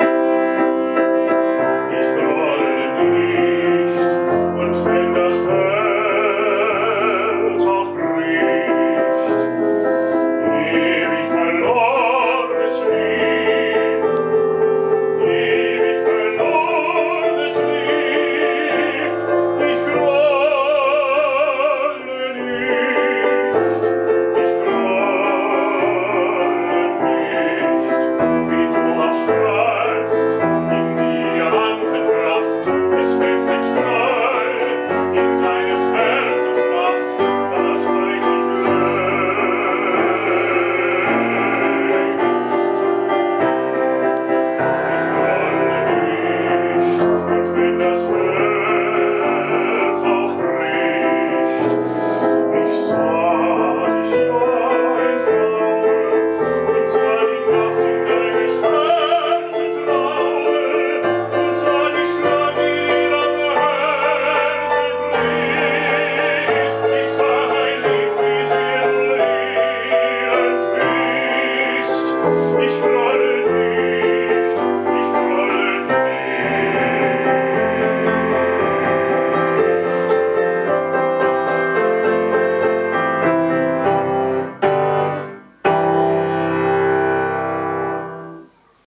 Yes.